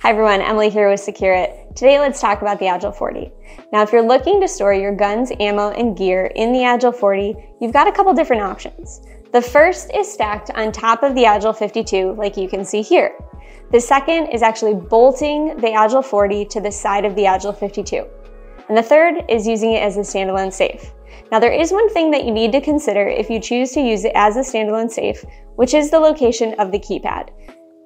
Hi everyone, Emily here with Secure-It. Today let's talk about the Agile 40. Now if you're looking to store your guns, ammo, and gear in the Agile 40, you've got a couple different options. The first is stacked on top of the Agile 52 like you can see here. The second is actually bolting the Agile 40 to the side of the Agile 52. And the third is using it as a standalone safe. Now there is one thing that you need to consider if you choose to use it as a standalone safe, which is the location of the keypad.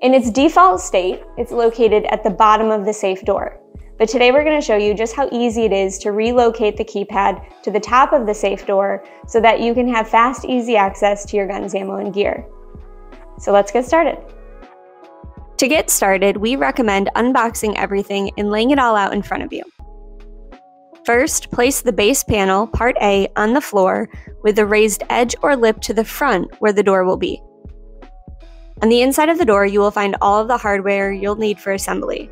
In its default state, it's located at the bottom of the safe door. But today we're going to show you just how easy it is to relocate the keypad to the top of the safe door so that you can have fast, easy access to your guns, ammo, and gear. So let's get started. To get started, we recommend unboxing everything and laying it all out in front of you. First, place the base panel, part A, on the floor with the raised edge or lip to the front where the door will be. On the inside of the door, you will find all of the hardware you'll need for assembly.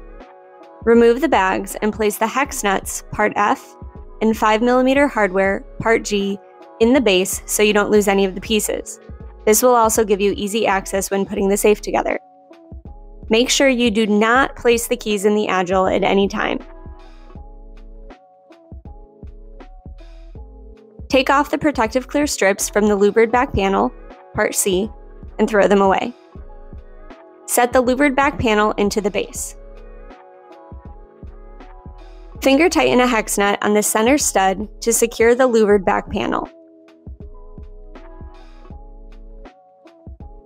Remove the bags and place the hex nuts, part F, and 5mm hardware, part G, in the base so you don't lose any of the pieces. This will also give you easy access when putting the safe together. Make sure you do not place the keys in the Agile at any time. Take off the protective clear strips from the louvered back panel, part C, and throw them away. Set the louvered back panel into the base. Finger tighten a hex nut on the center stud to secure the louvered back panel.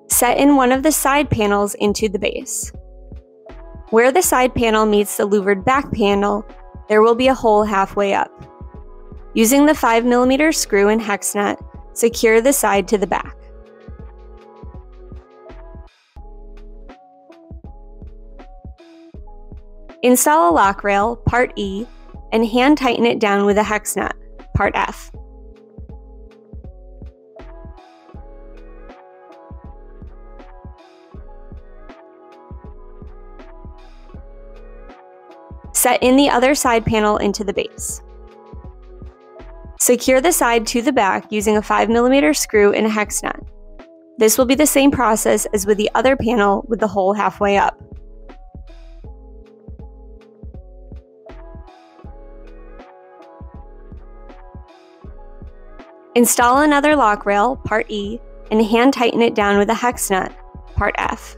Set in one of the side panels into the base. Where the side panel meets the louvered back panel, there will be a hole halfway up. Using the 5mm screw and hex nut, secure the side to the back. Install a lock rail, part E, and hand tighten it down with a hex nut, part F. Set in the other side panel into the base. Secure the side to the back using a 5mm screw and a hex nut. This will be the same process as with the other panel with the hole halfway up. Install another lock rail, part E, and hand tighten it down with a hex nut, part F.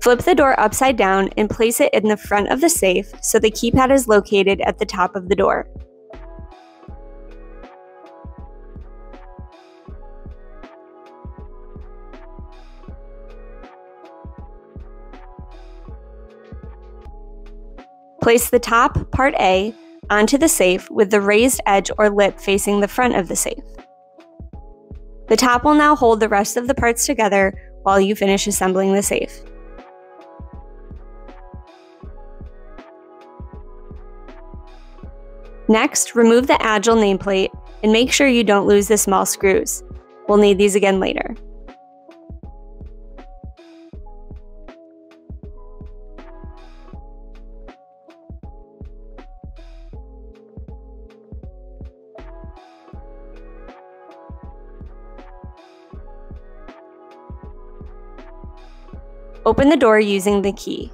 Flip the door upside down and place it in the front of the safe so the keypad is located at the top of the door. Place the top, part A, onto the safe with the raised edge or lip facing the front of the safe. The top will now hold the rest of the parts together while you finish assembling the safe. Next, remove the Agile nameplate and make sure you don't lose the small screws. We'll need these again later. Open the door using the key.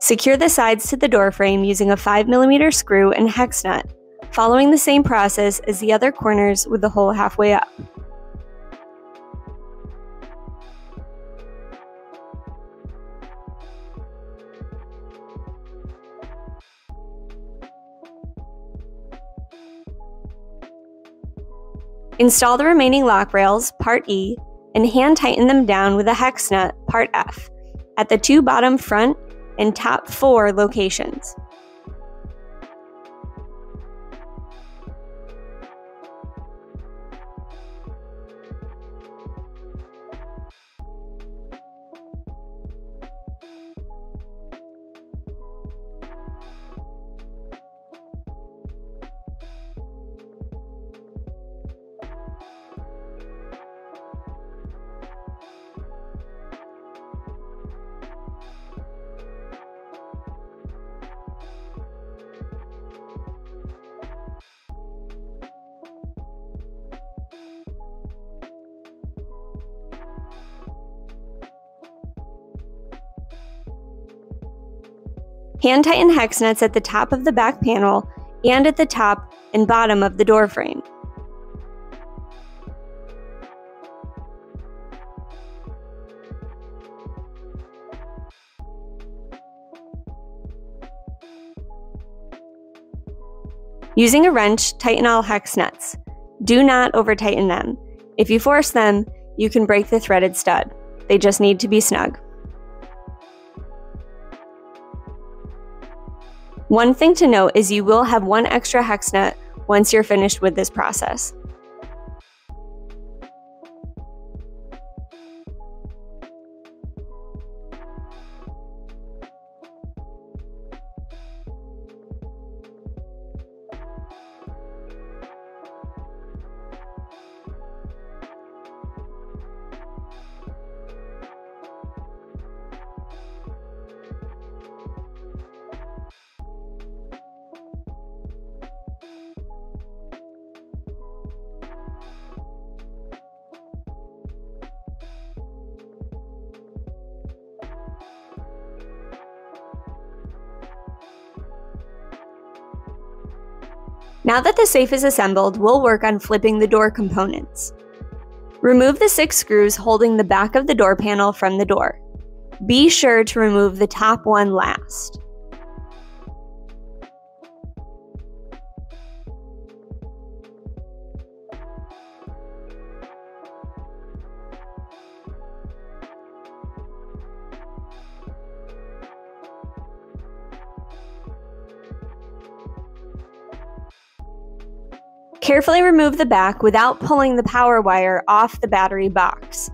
Secure the sides to the door frame using a 5mm screw and hex nut, following the same process as the other corners with the hole halfway up. Install the remaining lock rails, part E, and hand tighten them down with a hex nut, part F, at the two bottom front and top four locations. Hand tighten hex nuts at the top of the back panel and at the top and bottom of the door frame. Using a wrench, tighten all hex nuts. Do not over tighten them. If you force them, you can break the threaded stud. They just need to be snug. One thing to note is you will have one extra hex nut once you're finished with this process. Now that the safe is assembled, we'll work on flipping the door components. Remove the six screws holding the back of the door panel from the door. Be sure to remove the top one last. Carefully remove the back without pulling the power wire off the battery box.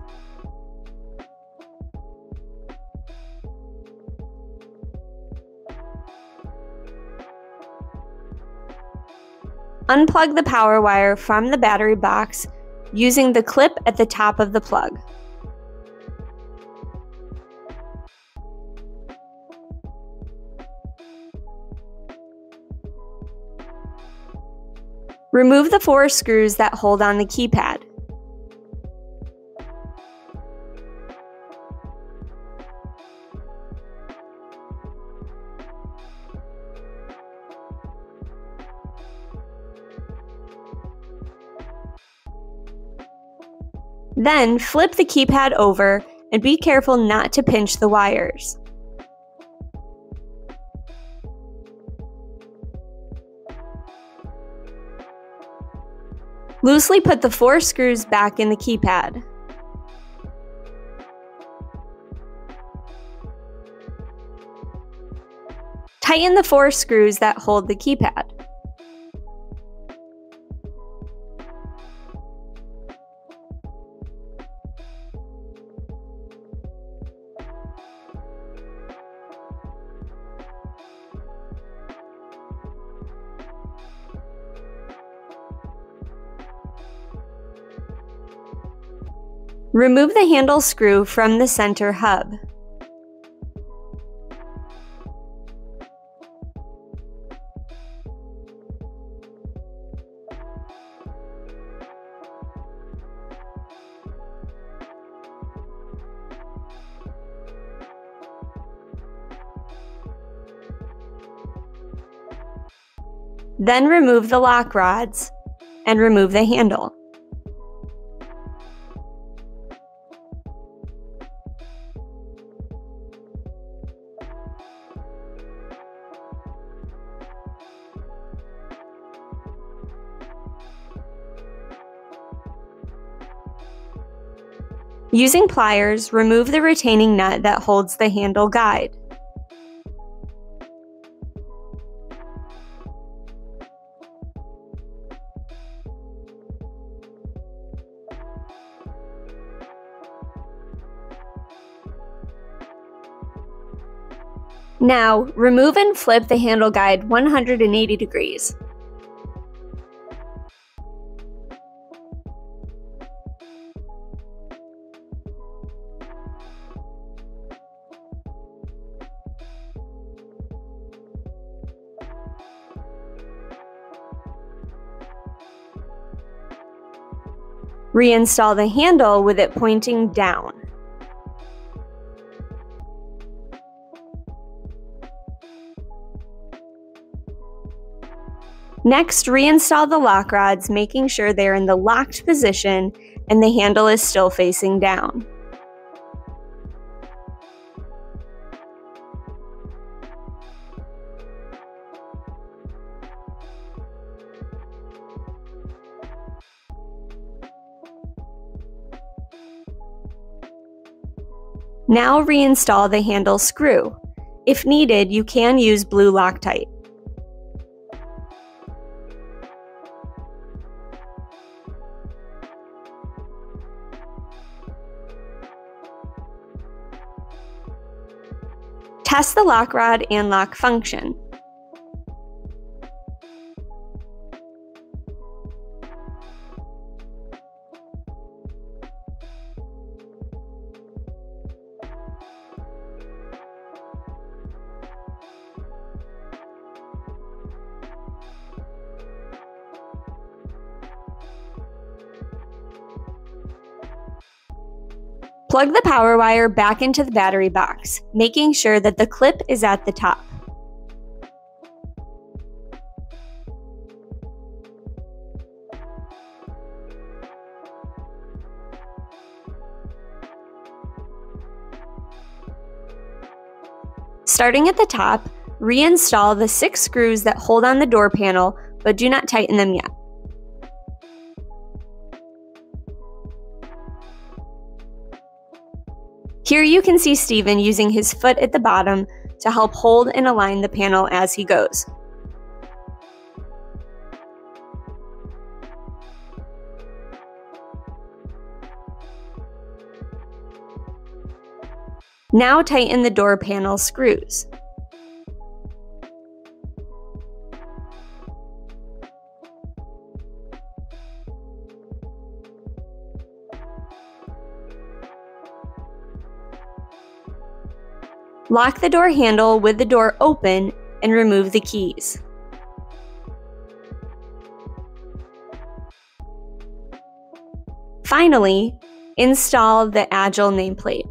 Unplug the power wire from the battery box using the clip at the top of the plug. Remove the four screws that hold on the keypad. Then flip the keypad over and be careful not to pinch the wires. Loosely put the four screws back in the keypad. Tighten the four screws that hold the keypad. Remove the handle screw from the center hub. Then remove the lock rods and remove the handle. Using pliers, remove the retaining nut that holds the handle guide. Now, remove and flip the handle guide 180 degrees. Reinstall the handle with it pointing down. Next, reinstall the lock rods, making sure they're in the locked position and the handle is still facing down. Now reinstall the handle screw. If needed, you can use blue Loctite. Test the lock rod and lock function. Plug the power wire back into the battery box, making sure that the clip is at the top. Starting at the top, reinstall the six screws that hold on the door panel, but do not tighten them yet. Here you can see Stephen using his foot at the bottom to help hold and align the panel as he goes. Now tighten the door panel screws. Lock the door handle with the door open and remove the keys. Finally, install the Agile nameplate.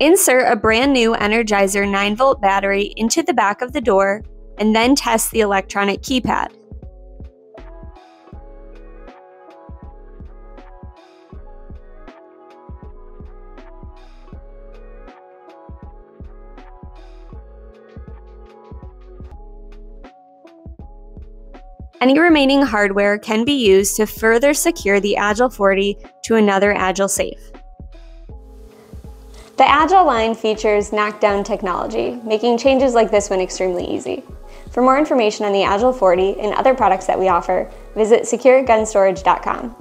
Insert a brand new Energizer 9 volt battery into the back of the door and then test the electronic keypad. Any remaining hardware can be used to further secure the Agile 40 to another Agile safe. The Agile line features knockdown technology, making changes like this one extremely easy. For more information on the Agile 40 and other products that we offer, visit securegunstorage.com.